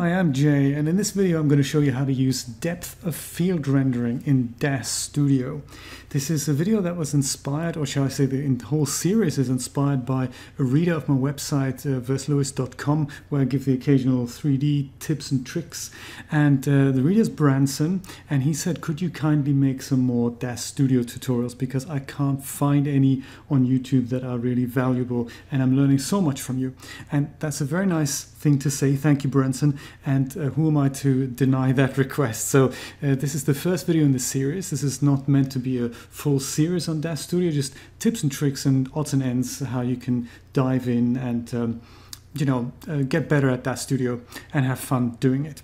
Hi, I'm Jay, and in this video I'm going to show you how to use depth of field rendering in DAZ Studio. This is a video that was inspired, or shall I say the whole series is inspired by a reader of my website, uh, versluis.com, where I give the occasional 3D tips and tricks. And uh, the reader's Branson, and he said, could you kindly make some more DAZ Studio tutorials, because I can't find any on YouTube that are really valuable, and I'm learning so much from you. And that's a very nice thing to say. Thank you, Branson. And uh, who am I to deny that request? So uh, this is the first video in the series. This is not meant to be a full series on DAZ Studio, just tips and tricks and odds and ends, how you can dive in and um, you know uh, get better at DAZ Studio and have fun doing it.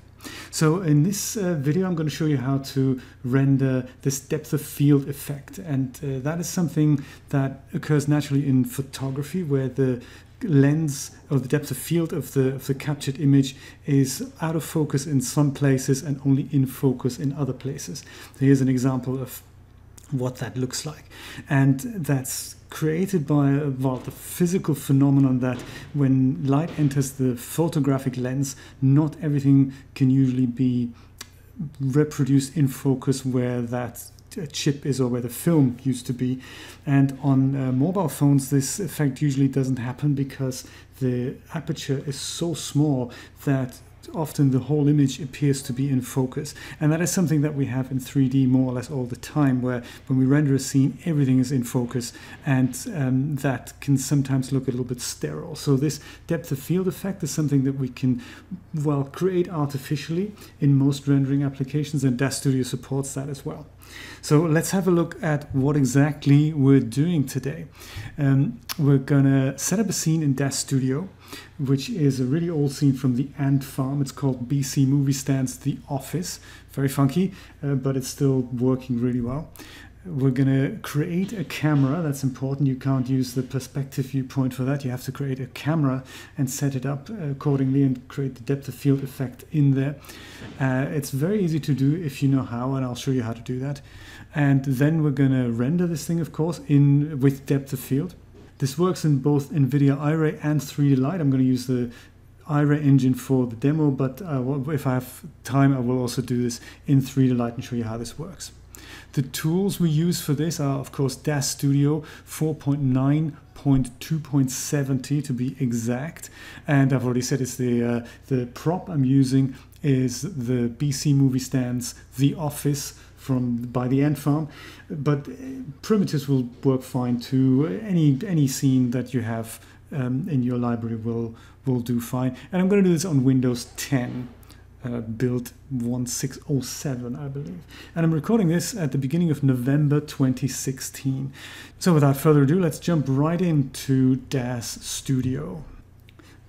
So in this uh, video, I'm going to show you how to render this depth of field effect. And uh, that is something that occurs naturally in photography where the lens or the depth of field of the, of the captured image is out of focus in some places and only in focus in other places. So here's an example of what that looks like. And that's created by well, the physical phenomenon that when light enters the photographic lens, not everything can usually be reproduced in focus where that chip is or where the film used to be. And on uh, mobile phones, this effect usually doesn't happen because the aperture is so small that often the whole image appears to be in focus. And that is something that we have in 3D more or less all the time, where when we render a scene, everything is in focus, and um, that can sometimes look a little bit sterile. So this depth of field effect is something that we can, well, create artificially in most rendering applications, and DAZ Studio supports that as well. So let's have a look at what exactly we're doing today. Um, we're gonna set up a scene in DAZ Studio, which is a really old scene from the Ant Farm. It's called BC Movie Stands The Office. Very funky, uh, but it's still working really well. We're going to create a camera. That's important. You can't use the perspective viewpoint for that. You have to create a camera and set it up accordingly and create the depth of field effect in there. Uh, it's very easy to do if you know how, and I'll show you how to do that. And then we're going to render this thing, of course, in with depth of field. This works in both NVIDIA Iray and 3Delight. I'm going to use the Iray engine for the demo, but uh, if I have time, I will also do this in 3Delight and show you how this works. The tools we use for this are, of course, DAZ Studio 4.9.2.70 to be exact. And I've already said it's the, uh, the prop I'm using is the BC Movie Stands The Office from by the Ant Farm, but uh, primitives will work fine too. Any any scene that you have um, in your library will will do fine. And I'm going to do this on Windows 10 uh, build 1607, I believe. And I'm recording this at the beginning of November 2016. So without further ado, let's jump right into DAZ Studio.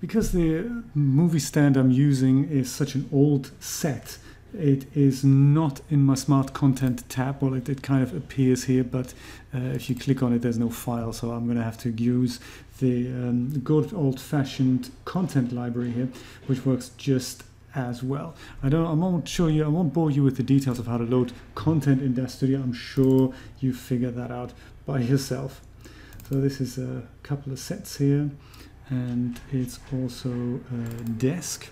Because the movie stand I'm using is such an old set, it is not in my smart content tab. Well, it, it kind of appears here, but uh, if you click on it, there's no file. So I'm going to have to use the um, good old fashioned content library here, which works just as well. I don't I won't show you I won't bore you with the details of how to load content in Studio. I'm sure you figure that out by yourself. So this is a couple of sets here and it's also a desk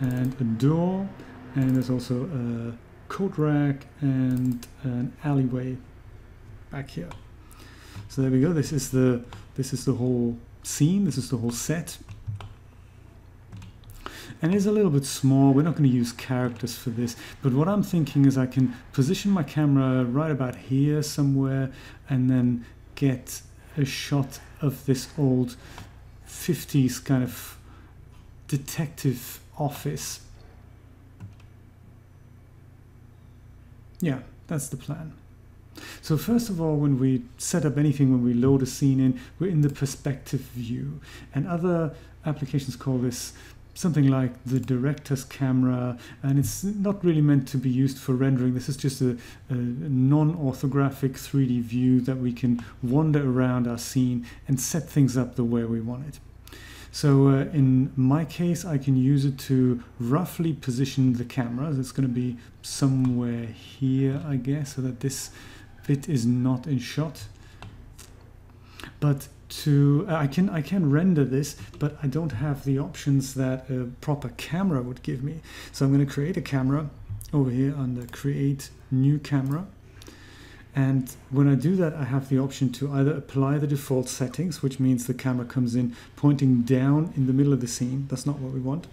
and a door and there's also a coat rack and an alleyway back here. So there we go. This is the this is the whole scene. This is the whole set and it's a little bit small. We're not going to use characters for this, but what I'm thinking is I can position my camera right about here somewhere and then get a shot of this old 50s kind of detective office. Yeah, that's the plan. So first of all, when we set up anything, when we load a scene in, we're in the perspective view. And other applications call this something like the director's camera and it's not really meant to be used for rendering this is just a, a non-orthographic 3d view that we can wander around our scene and set things up the way we want it so uh, in my case I can use it to roughly position the camera it's going to be somewhere here I guess so that this bit is not in shot but to uh, I can I can render this, but I don't have the options that a proper camera would give me. So I'm going to create a camera over here under Create New Camera. And when I do that, I have the option to either apply the default settings, which means the camera comes in pointing down in the middle of the scene. That's not what we want.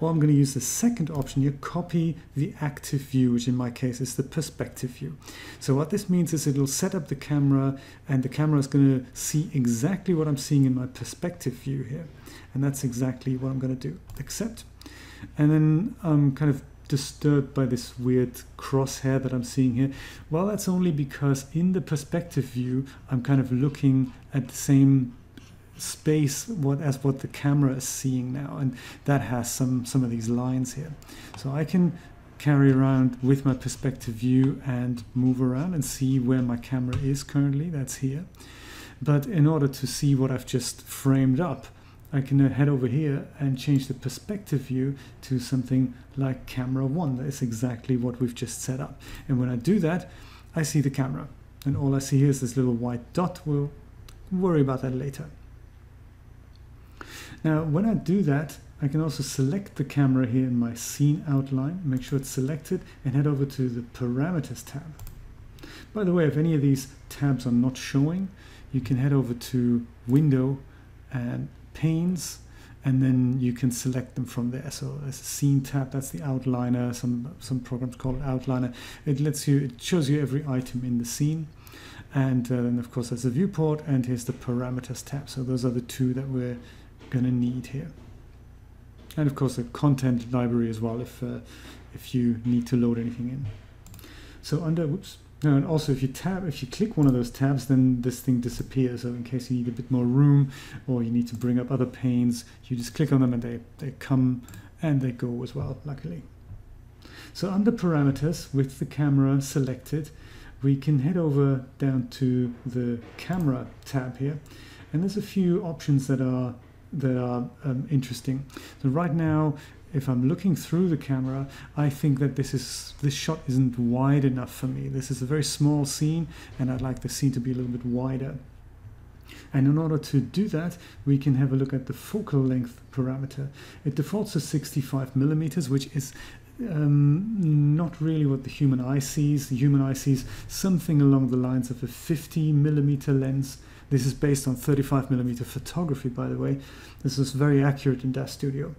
Or I'm going to use the second option here, copy the active view, which in my case is the perspective view. So what this means is it'll set up the camera and the camera is going to see exactly what I'm seeing in my perspective view here. And that's exactly what I'm going to do. Accept. And then I'm kind of disturbed by this weird crosshair that I'm seeing here? Well, that's only because in the perspective view, I'm kind of looking at the same space what as what the camera is seeing now and that has some some of these lines here. So I can carry around with my perspective view and move around and see where my camera is currently. That's here. But in order to see what I've just framed up I can head over here and change the perspective view to something like camera one. That is exactly what we've just set up. And when I do that, I see the camera. And all I see here is this little white dot. We'll worry about that later. Now, when I do that, I can also select the camera here in my scene outline, make sure it's selected, and head over to the parameters tab. By the way, if any of these tabs are not showing, you can head over to window and panes and then you can select them from there. So there's a scene tab, that's the outliner, some, some programs call it outliner. It lets you, it shows you every item in the scene. And uh, then of course there's a viewport and here's the parameters tab. So those are the two that we're gonna need here. And of course the content library as well if, uh, if you need to load anything in. So under, whoops, now, and also if you tab, if you click one of those tabs, then this thing disappears. So in case you need a bit more room or you need to bring up other panes, you just click on them and they, they come and they go as well, luckily. So under parameters, with the camera selected, we can head over down to the camera tab here. And there's a few options that are that are um, interesting. So right now if I'm looking through the camera, I think that this is this shot isn't wide enough for me. This is a very small scene, and I'd like the scene to be a little bit wider. And in order to do that, we can have a look at the focal length parameter. It defaults to 65 millimeters, which is um, not really what the human eye sees. The human eye sees something along the lines of a 50 millimeter lens. This is based on 35 millimeter photography, by the way. This is very accurate in DAZ Studio.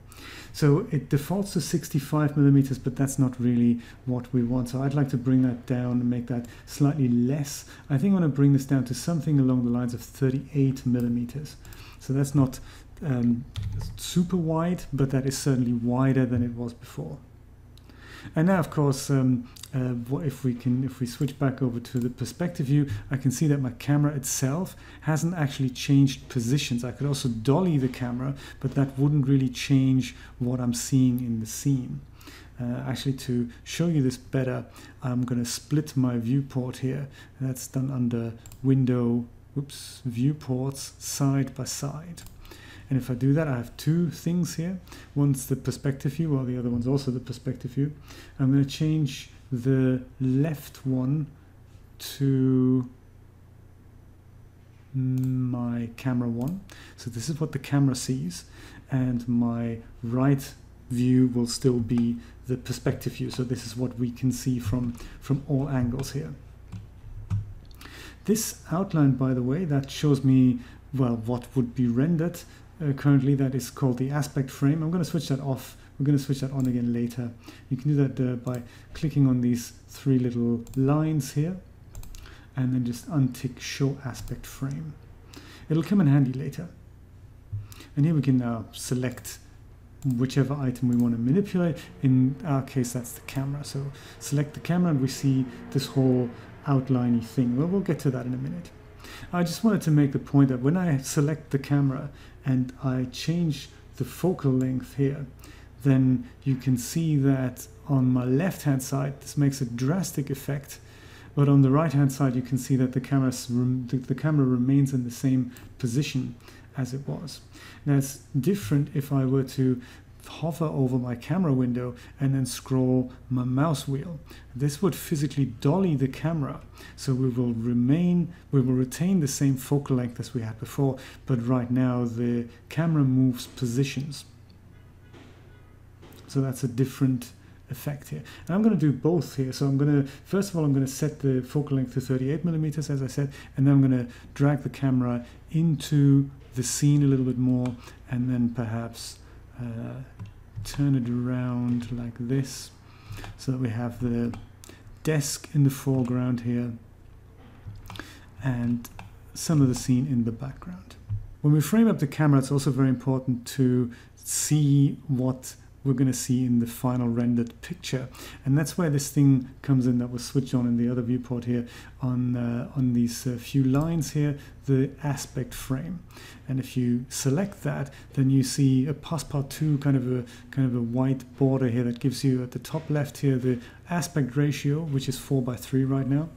So it defaults to 65 millimeters, but that's not really what we want. So I'd like to bring that down and make that slightly less. I think I want to bring this down to something along the lines of 38 millimeters. So that's not um, super wide, but that is certainly wider than it was before. And now, of course, um, uh, if we can, if we switch back over to the perspective view, I can see that my camera itself hasn't actually changed positions. I could also dolly the camera, but that wouldn't really change what I'm seeing in the scene. Uh, actually, to show you this better, I'm going to split my viewport here. That's done under Window, oops, Viewports side by side. And if I do that, I have two things here. One's the perspective view, while the other one's also the perspective view. I'm going to change the left one to my camera one. So this is what the camera sees. And my right view will still be the perspective view. So this is what we can see from, from all angles here. This outline, by the way, that shows me, well, what would be rendered uh, currently that is called the aspect frame. I'm going to switch that off. We're going to switch that on again later. You can do that uh, by clicking on these three little lines here and then just untick show aspect frame. It'll come in handy later. And here we can now select whichever item we want to manipulate. In our case, that's the camera. So select the camera and we see this whole outliney thing. Well, we'll get to that in a minute. I just wanted to make the point that when I select the camera and I change the focal length here, then you can see that on my left hand side this makes a drastic effect but on the right hand side you can see that the, the, the camera remains in the same position as it was. Now it's different if I were to hover over my camera window and then scroll my mouse wheel. This would physically dolly the camera. So we will remain, we will retain the same focal length as we had before, but right now the camera moves positions. So that's a different effect here. And I'm going to do both here. So I'm going to, first of all, I'm going to set the focal length to 38 millimeters, as I said, and then I'm going to drag the camera into the scene a little bit more, and then perhaps uh, turn it around like this, so that we have the desk in the foreground here, and some of the scene in the background. When we frame up the camera, it's also very important to see what we're going to see in the final rendered picture. And that's where this thing comes in that was switched on in the other viewport here on, uh, on these uh, few lines here, the aspect frame. And if you select that, then you see a passepartout kind of a kind of a white border here that gives you at the top left here the aspect ratio, which is 4 by 3 right now.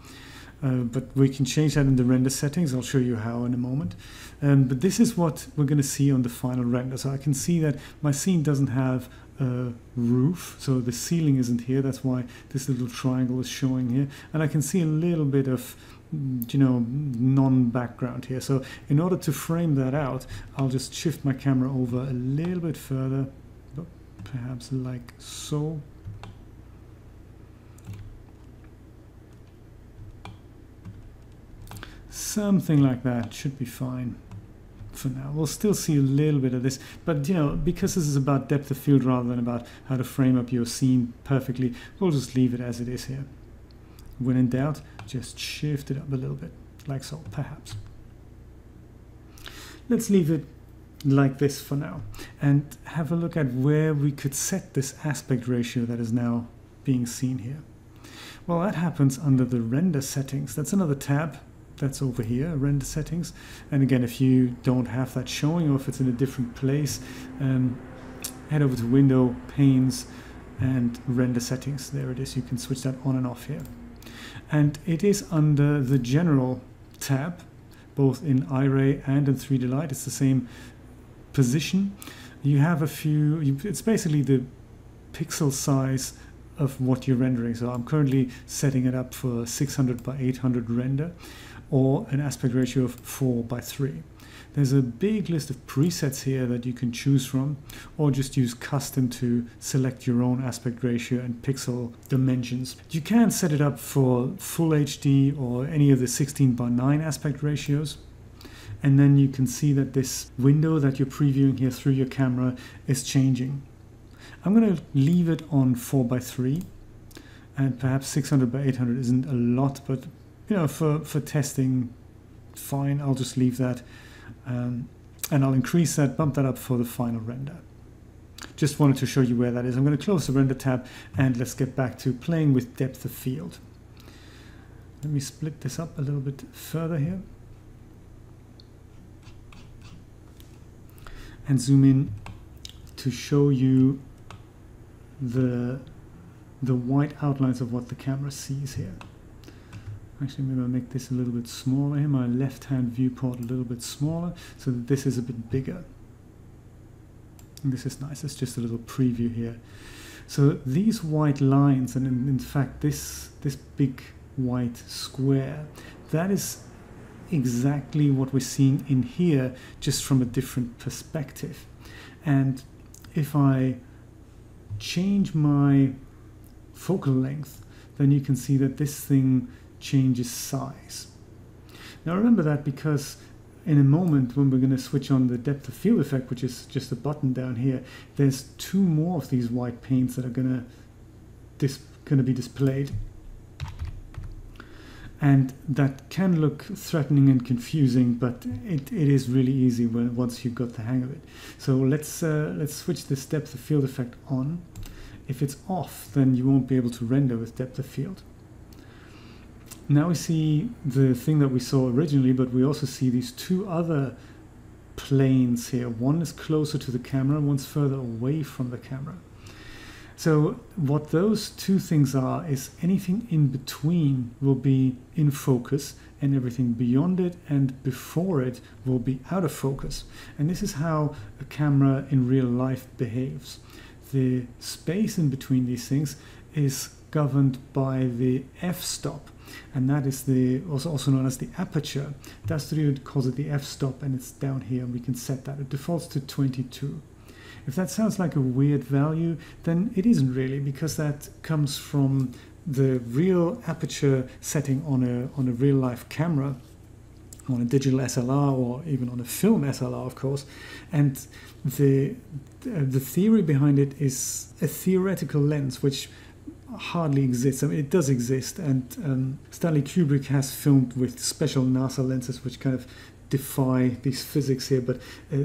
Uh, but we can change that in the render settings. I'll show you how in a moment. Um, but this is what we're going to see on the final render. So I can see that my scene doesn't have a roof, so the ceiling isn't here. That's why this little triangle is showing here. And I can see a little bit of you know non-background here so in order to frame that out I'll just shift my camera over a little bit further perhaps like so Something like that should be fine for now. We'll still see a little bit of this, but you know, because this is about depth of field rather than about how to frame up your scene perfectly, we'll just leave it as it is here. When in doubt, just shift it up a little bit, like so, perhaps. Let's leave it like this for now and have a look at where we could set this aspect ratio that is now being seen here. Well, that happens under the render settings. That's another tab that's over here, render settings. And again, if you don't have that showing or if it's in a different place, um, head over to Window, Panes, and Render Settings. There it is. You can switch that on and off here. And it is under the General tab, both in Iray and in 3Delight. It's the same position. You have a few, it's basically the pixel size of what you're rendering. So I'm currently setting it up for 600 by 800 render or an aspect ratio of 4 by 3. There's a big list of presets here that you can choose from or just use custom to select your own aspect ratio and pixel dimensions. You can set it up for full HD or any of the 16 by 9 aspect ratios and then you can see that this window that you're previewing here through your camera is changing. I'm going to leave it on 4 by 3 and perhaps 600 by 800 isn't a lot but you know, for, for testing, fine, I'll just leave that. Um, and I'll increase that, bump that up for the final render. Just wanted to show you where that is. I'm going to close the render tab and let's get back to playing with depth of field. Let me split this up a little bit further here. And zoom in to show you the, the white outlines of what the camera sees here. Actually, maybe I'll make this a little bit smaller here, my left-hand viewport a little bit smaller, so that this is a bit bigger. And this is nice, it's just a little preview here. So these white lines, and in, in fact this, this big white square, that is exactly what we're seeing in here, just from a different perspective. And if I change my focal length, then you can see that this thing changes size. Now remember that because in a moment when we're going to switch on the depth of field effect, which is just a button down here, there's two more of these white paints that are going to, going to be displayed. And that can look threatening and confusing, but it, it is really easy when, once you've got the hang of it. So let's, uh, let's switch this depth of field effect on. If it's off, then you won't be able to render with depth of field. Now we see the thing that we saw originally, but we also see these two other planes here. One is closer to the camera, one's further away from the camera. So what those two things are is anything in between will be in focus and everything beyond it and before it will be out of focus. And this is how a camera in real life behaves. The space in between these things is governed by the f-stop and that is the also, also known as the aperture. DAZ Studio calls it the f-stop and it's down here and we can set that. It defaults to 22. If that sounds like a weird value, then it isn't really because that comes from the real aperture setting on a, on a real life camera on a digital SLR or even on a film SLR, of course. And the the theory behind it is a theoretical lens, which hardly exists. I mean, it does exist, and um, Stanley Kubrick has filmed with special NASA lenses, which kind of defy these physics here. But uh,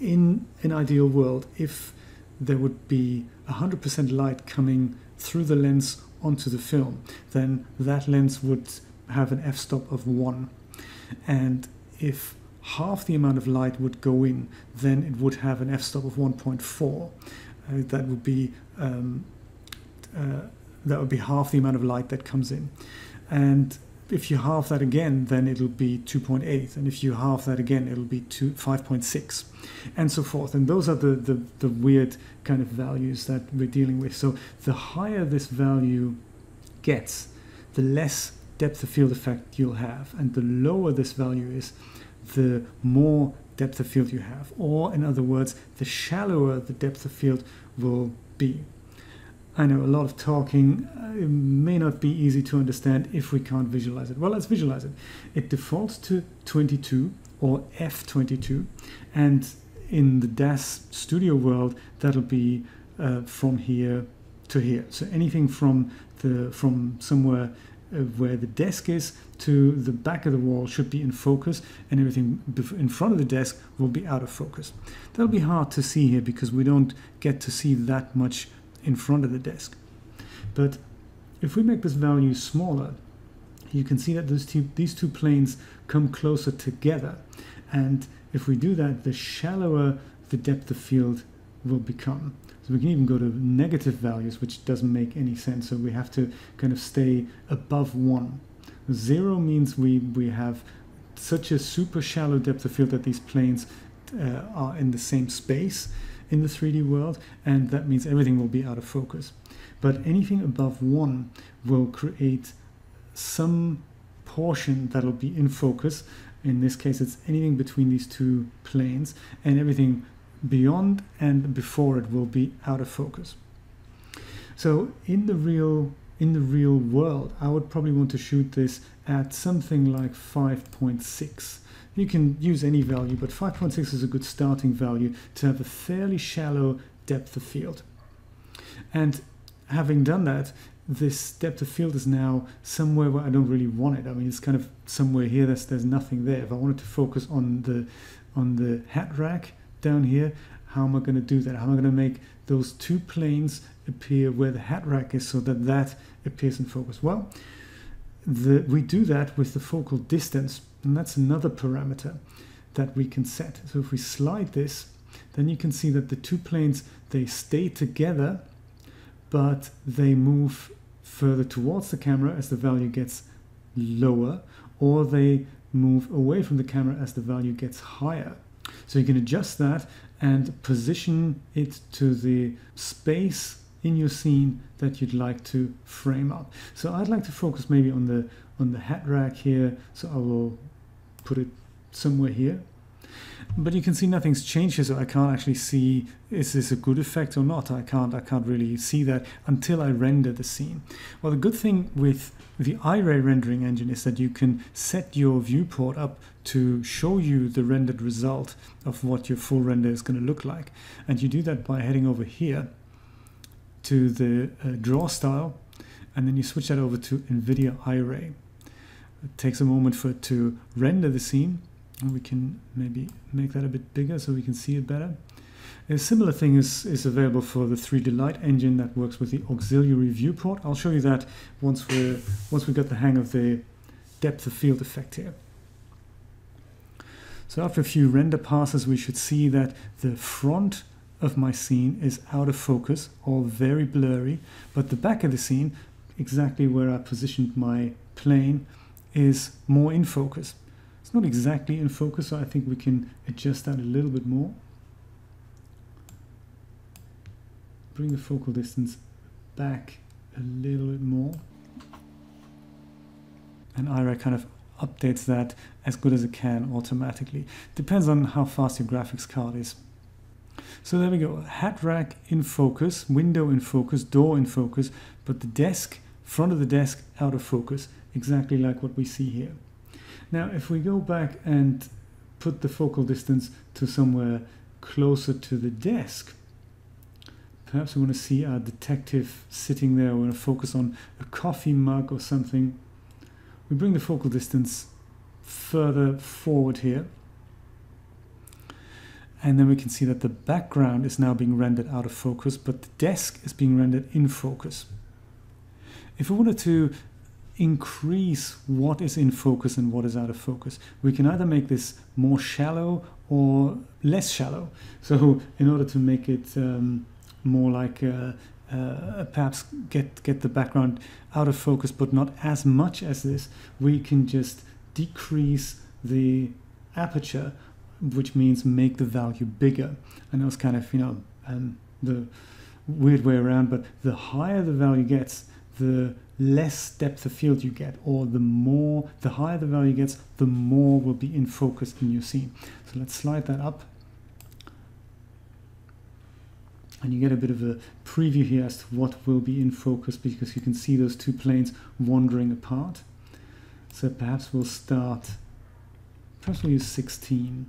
in an ideal world, if there would be 100% light coming through the lens onto the film, then that lens would have an f-stop of 1. And if half the amount of light would go in, then it would have an f-stop of 1.4. Uh, that would be um, uh, that would be half the amount of light that comes in. And if you halve that again, then it'll be 2.8. And if you halve that again, it'll be 2, 5.6 and so forth. And those are the, the, the weird kind of values that we're dealing with. So the higher this value gets, the less depth of field effect you'll have. And the lower this value is, the more depth of field you have. Or in other words, the shallower the depth of field will be. I know a lot of talking uh, it may not be easy to understand if we can't visualize it. Well, let's visualize it. It defaults to 22 or f22, and in the DAZ Studio world, that'll be uh, from here to here. So anything from the from somewhere uh, where the desk is to the back of the wall should be in focus, and everything in front of the desk will be out of focus. That'll be hard to see here because we don't get to see that much in front of the desk. But if we make this value smaller, you can see that those two, these two planes come closer together. And if we do that, the shallower the depth of field will become. So we can even go to negative values, which doesn't make any sense. So we have to kind of stay above one. Zero means we, we have such a super shallow depth of field that these planes uh, are in the same space in the 3D world, and that means everything will be out of focus. But anything above 1 will create some portion that'll be in focus. In this case, it's anything between these two planes, and everything beyond and before it will be out of focus. So in the real in the real world, I would probably want to shoot this at something like 5.6 you can use any value, but 5.6 is a good starting value to have a fairly shallow depth of field. And having done that, this depth of field is now somewhere where I don't really want it. I mean, it's kind of somewhere here. There's there's nothing there. If I wanted to focus on the on the hat rack down here, how am I going to do that? How am I going to make those two planes appear where the hat rack is so that that appears in focus? Well, the, we do that with the focal distance and that's another parameter that we can set. So if we slide this, then you can see that the two planes, they stay together, but they move further towards the camera as the value gets lower, or they move away from the camera as the value gets higher. So you can adjust that and position it to the space in your scene that you'd like to frame up. So I'd like to focus maybe on the on the hat rack here. So I will put it somewhere here. But you can see nothing's changed here, so I can't actually see is this a good effect or not. I can't I can't really see that until I render the scene. Well, the good thing with the Iray rendering engine is that you can set your viewport up to show you the rendered result of what your full render is going to look like. And you do that by heading over here to the uh, draw style, and then you switch that over to NVIDIA Iray. It takes a moment for it to render the scene. And we can maybe make that a bit bigger so we can see it better. A similar thing is, is available for the 3Delight engine that works with the auxiliary viewport. I'll show you that once we're once we've got the hang of the depth of field effect here. So after a few render passes, we should see that the front of my scene is out of focus or very blurry, but the back of the scene, exactly where I positioned my plane, is more in focus. It's not exactly in focus, so I think we can adjust that a little bit more. Bring the focal distance back a little bit more. And Iray kind of updates that as good as it can automatically. Depends on how fast your graphics card is. So there we go, hat rack in focus, window in focus, door in focus, but the desk, front of the desk out of focus, exactly like what we see here. Now if we go back and put the focal distance to somewhere closer to the desk, perhaps we want to see our detective sitting there, we want to focus on a coffee mug or something. We bring the focal distance further forward here and then we can see that the background is now being rendered out of focus, but the desk is being rendered in focus. If we wanted to increase what is in focus and what is out of focus, we can either make this more shallow or less shallow. So in order to make it um, more like uh, uh, perhaps get, get the background out of focus, but not as much as this, we can just decrease the aperture which means make the value bigger. And know it's kind of, you know, um, the weird way around, but the higher the value gets, the less depth of field you get, or the more, the higher the value gets, the more will be in focus in your scene. So let's slide that up. And you get a bit of a preview here as to what will be in focus because you can see those two planes wandering apart. So perhaps we'll start, perhaps we'll use 16.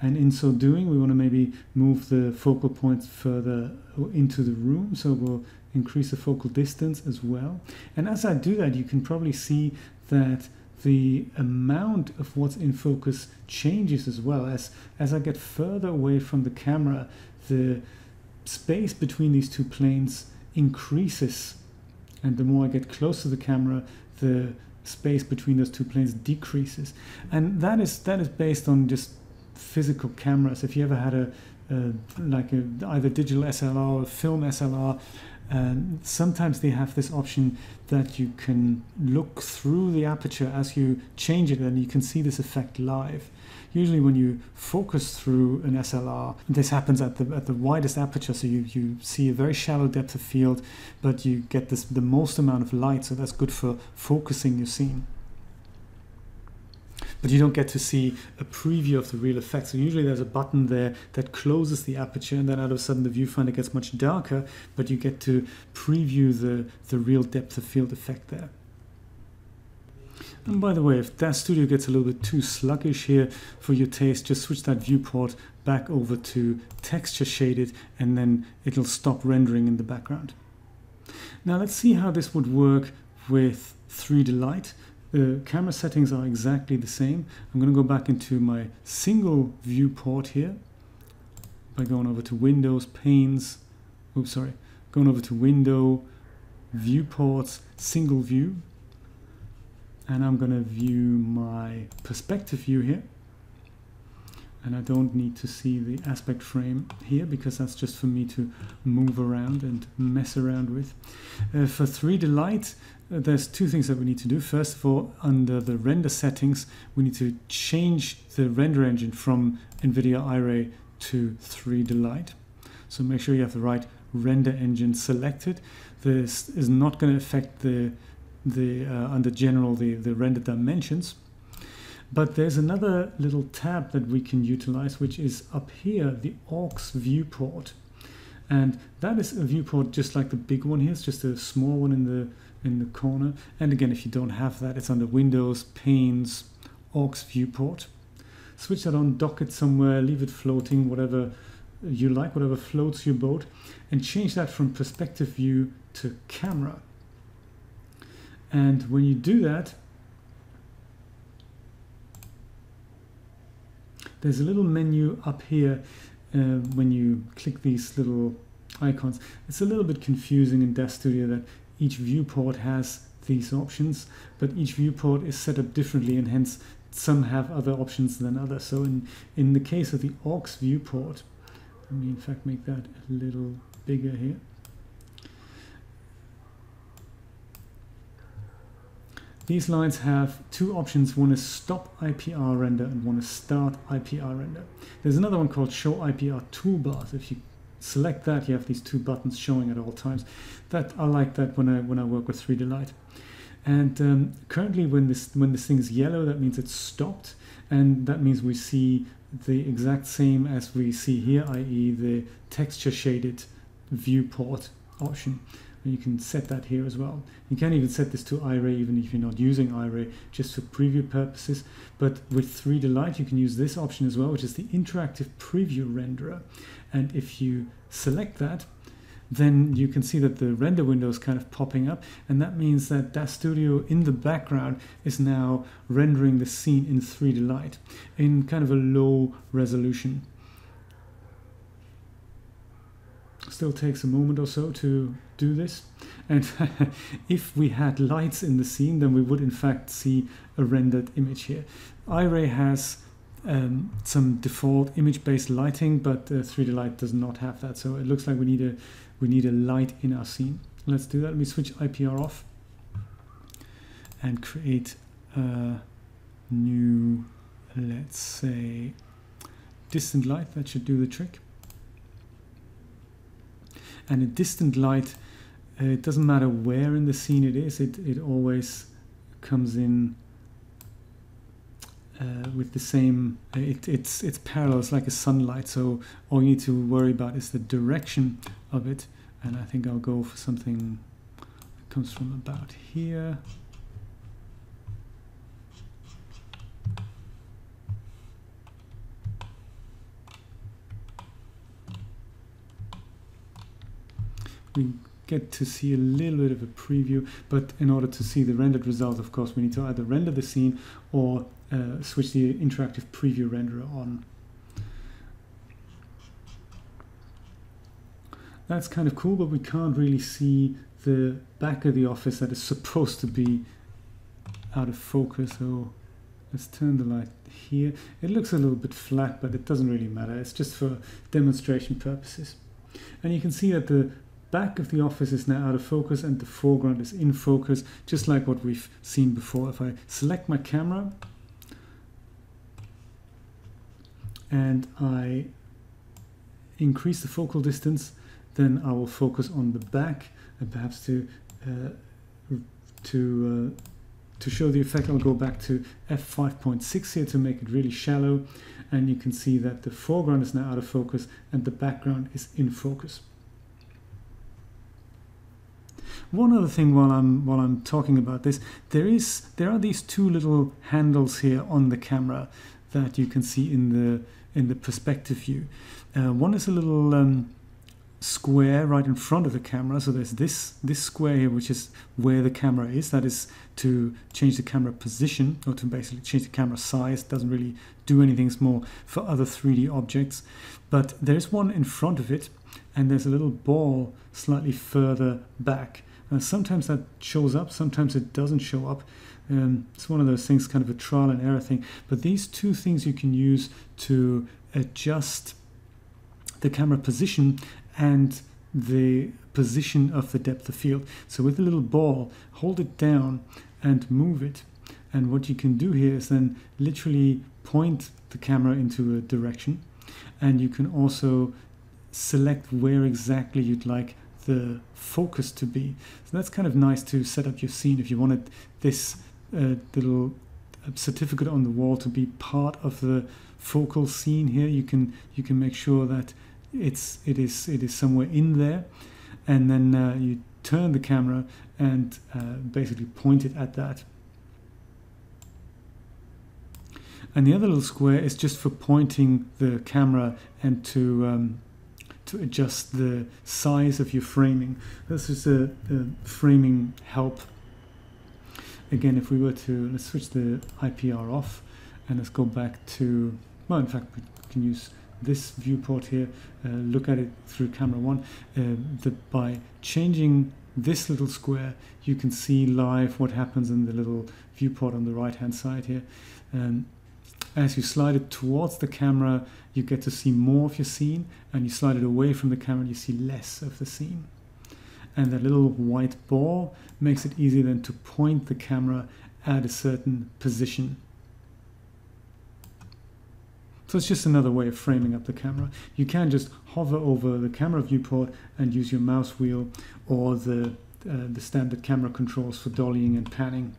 And in so doing, we want to maybe move the focal point further into the room. So we'll increase the focal distance as well. And as I do that, you can probably see that the amount of what's in focus changes as well. As, as I get further away from the camera, the space between these two planes increases. And the more I get close to the camera, the space between those two planes decreases. And that is, that is based on just physical cameras. If you ever had a, a like a, either digital SLR or film SLR, sometimes they have this option that you can look through the aperture as you change it and you can see this effect live. Usually when you focus through an SLR, this happens at the, at the widest aperture, so you, you see a very shallow depth of field, but you get this the most amount of light, so that's good for focusing your scene but you don't get to see a preview of the real effect. So usually there's a button there that closes the aperture and then all of a sudden the viewfinder gets much darker, but you get to preview the, the real depth of field effect there. And by the way, if DAZ Studio gets a little bit too sluggish here for your taste, just switch that viewport back over to texture shaded and then it'll stop rendering in the background. Now let's see how this would work with 3Delight. The camera settings are exactly the same. I'm going to go back into my single viewport here by going over to Windows, Panes, oops, sorry, going over to Window, Viewports, Single View. And I'm going to view my perspective view here and I don't need to see the aspect frame here because that's just for me to move around and mess around with. Uh, for 3Delight, uh, there's two things that we need to do. First of all, under the render settings, we need to change the render engine from NVIDIA Iray to 3Delight. So make sure you have the right render engine selected. This is not going to affect the the uh, under general the the render dimensions but there's another little tab that we can utilize, which is up here, the aux viewport. And that is a viewport just like the big one here. It's just a small one in the in the corner. And again, if you don't have that, it's under Windows, Panes, aux viewport. Switch that on, dock it somewhere, leave it floating, whatever you like, whatever floats your boat, and change that from perspective view to camera. And when you do that, There's a little menu up here uh, when you click these little icons. It's a little bit confusing in DAZ Studio that each viewport has these options, but each viewport is set up differently and hence some have other options than others. So in, in the case of the aux viewport, let me in fact make that a little bigger here. These lines have two options. One is stop IPR render and one is start IPR render. There's another one called show IPR toolbars. If you select that, you have these two buttons showing at all times. That I like that when I when I work with 3Delight. And um, currently, when this when this thing is yellow, that means it's stopped, and that means we see the exact same as we see here, i.e., the texture shaded viewport option you can set that here as well. You can even set this to Iray even if you're not using Iray, just for preview purposes. But with 3Delight, you can use this option as well, which is the interactive preview renderer. And if you select that, then you can see that the render window is kind of popping up and that means that DAZ Studio in the background is now rendering the scene in 3Delight in kind of a low resolution. Still takes a moment or so to do this. And if we had lights in the scene, then we would in fact see a rendered image here. Iray has um, some default image-based lighting, but uh, 3Delight does not have that. So it looks like we need a we need a light in our scene. Let's do that. Let me switch IPR off and create a new, let's say, distant light. That should do the trick. And a distant light uh, it doesn't matter where in the scene it is, it, it always comes in uh, with the same, uh, it, it's, it's parallel, it's like a sunlight, so all you need to worry about is the direction of it, and I think I'll go for something that comes from about here. We get to see a little bit of a preview but in order to see the rendered result of course we need to either render the scene or uh, switch the interactive preview renderer on. That's kind of cool but we can't really see the back of the office that is supposed to be out of focus so let's turn the light here. It looks a little bit flat but it doesn't really matter. It's just for demonstration purposes. And you can see that the back of the office is now out of focus and the foreground is in focus, just like what we've seen before. If I select my camera and I increase the focal distance, then I will focus on the back and perhaps to uh, to uh, to show the effect I'll go back to f5.6 here to make it really shallow and you can see that the foreground is now out of focus and the background is in focus. One other thing while I'm while I'm talking about this, there is there are these two little handles here on the camera that you can see in the in the perspective view. Uh, one is a little um, square right in front of the camera. So there's this this square here, which is where the camera is. That is to change the camera position or to basically change the camera size. Doesn't really do anything. It's more for other 3D objects. But there's one in front of it, and there's a little ball slightly further back. Uh, sometimes that shows up, sometimes it doesn't show up. Um, it's one of those things, kind of a trial and error thing. But these two things you can use to adjust the camera position and the position of the depth of field. So with a little ball, hold it down and move it. And what you can do here is then literally point the camera into a direction. And you can also select where exactly you'd like the focus to be. So that's kind of nice to set up your scene if you wanted this uh, little uh, certificate on the wall to be part of the focal scene here. You can you can make sure that it's it is it is somewhere in there, and then uh, you turn the camera and uh, basically point it at that. And the other little square is just for pointing the camera and to um, adjust the size of your framing. This is a, a framing help. Again, if we were to, let's switch the IPR off and let's go back to, well, in fact, we can use this viewport here, uh, look at it through camera one. Uh, the, by changing this little square, you can see live what happens in the little viewport on the right hand side here. Um, As you slide it towards the camera, you get to see more of your scene, and you slide it away from the camera, you see less of the scene. And that little white ball makes it easy then to point the camera at a certain position. So it's just another way of framing up the camera. You can just hover over the camera viewport and use your mouse wheel or the, uh, the standard camera controls for dollying and panning.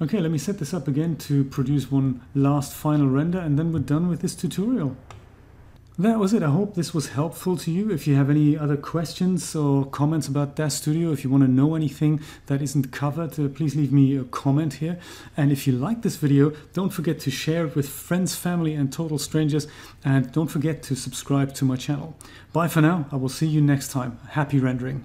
Okay, let me set this up again to produce one last final render and then we're done with this tutorial. That was it. I hope this was helpful to you. If you have any other questions or comments about DAZ Studio, if you want to know anything that isn't covered, uh, please leave me a comment here. And if you like this video, don't forget to share it with friends, family, and total strangers. And don't forget to subscribe to my channel. Bye for now. I will see you next time. Happy rendering.